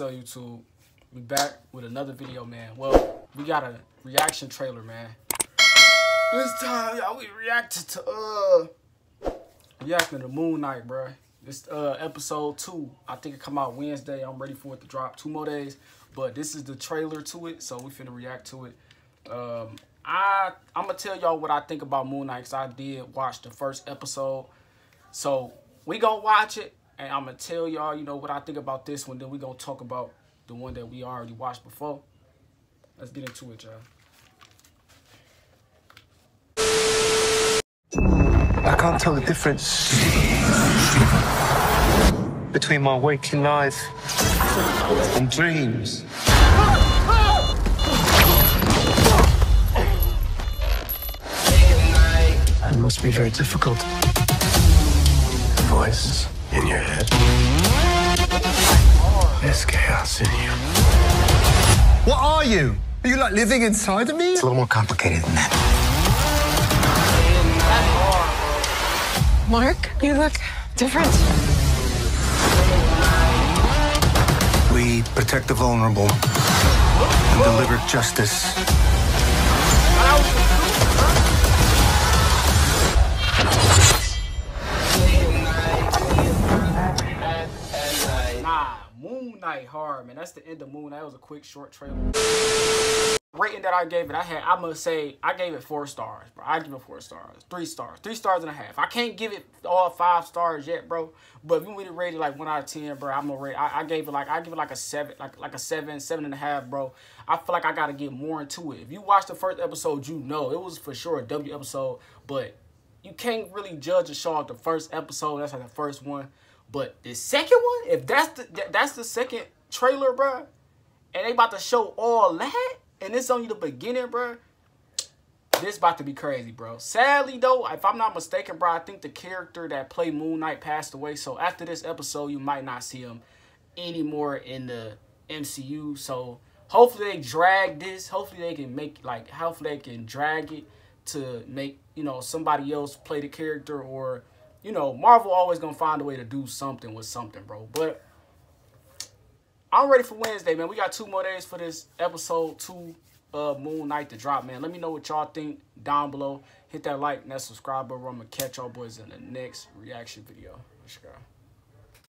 Up, YouTube? We back with another video, man. Well, we got a reaction trailer, man. This time, y'all, we reacted to, uh, reacting to Moon Knight, bro. This, uh, episode two. I think it come out Wednesday. I'm ready for it to drop. Two more days. But this is the trailer to it, so we finna react to it. Um, I, I'm gonna tell y'all what I think about Moon Knight, because I did watch the first episode. So, we gonna watch it and I'm gonna tell y'all, you know, what I think about this one. Then we gonna talk about the one that we already watched before. Let's get into it, y'all. I can't tell the difference between my waking life and dreams. It must be very difficult. Voice in your head. There's chaos in you. What are you? Are you like living inside of me? It's a little more complicated than that. Mark, you look different. We protect the vulnerable and deliver justice. Moon Knight hard, man. That's the end of Moon Knight. That was a quick, short trailer. Rating that I gave it, I had, I must say, I gave it four stars, bro. I give it four stars, three stars, three stars and a half. I can't give it all five stars yet, bro. But if you would rate it like one out of ten, bro, I'm gonna rate. I, I gave it like I give it like a seven, like like a seven, seven and a half, bro. I feel like I gotta get more into it. If you watch the first episode, you know it was for sure a W episode, but you can't really judge a show off the first episode. That's like the first one. But the second one, if that's the that- that's the second trailer, bro, and they about to show all that, and it's only the beginning, bro. This about to be crazy, bro. Sadly, though, if I'm not mistaken, bro, I think the character that played Moon Knight passed away. So after this episode, you might not see him anymore in the MCU. So hopefully they drag this. Hopefully they can make like hopefully they can drag it to make you know somebody else play the character or you know Marvel always gonna find a way to do something with something, bro. But I'm ready for Wednesday, man. We got two more days for this episode two of Moon Knight to drop, man. Let me know what y'all think down below. Hit that like and that subscribe button. I'm gonna catch y'all boys in the next reaction video. Let's go.